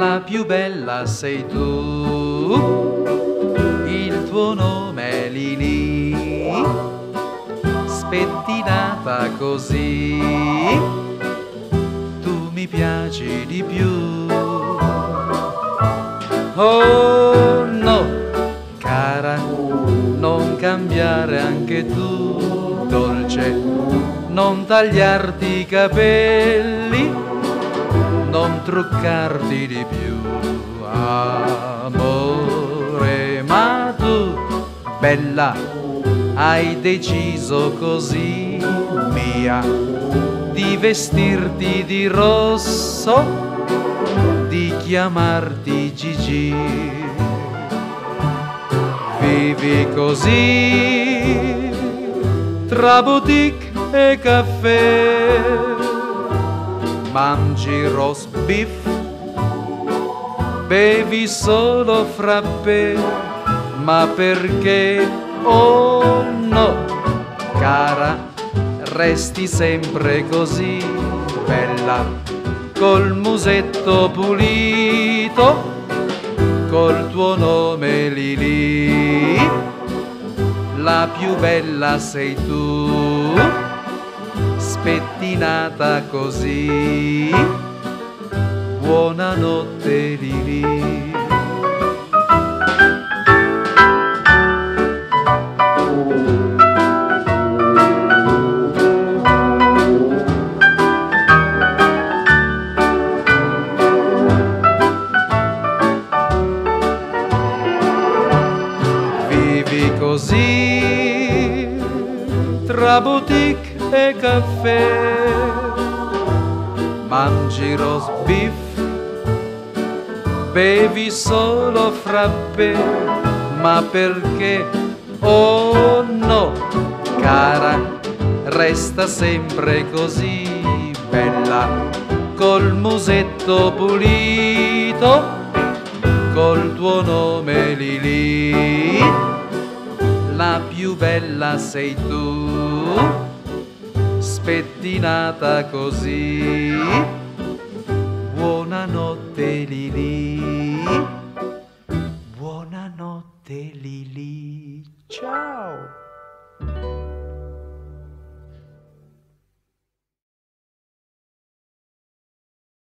la più bella sei tu, il tuo nome è Lili, spettinata così, tu mi piaci di più. Oh no, cara, non cambiare anche tu, dolce, non tagliarti i capelli, non truccarti di più, amore, ma tu, bella, hai deciso così, mia, di vestirti di rosso di chiamarti Gigi. Vivi così tra boutique e caffè, mangi roast beef, bevi solo frappè, ma perché? Oh no, cara, resti sempre così bella col musetto pulito, col tuo nome Lili, la più bella sei tu, spettinata così, buonanotte Lili. così tra boutique e caffè. Mangi roast beef bevi solo frappè ma perché oh no cara resta sempre così bella col musetto pulito col tuo nome Lili. La più bella sei tu, pettinata così. Buonanotte Lili. Buonanotte Lili. Ciao.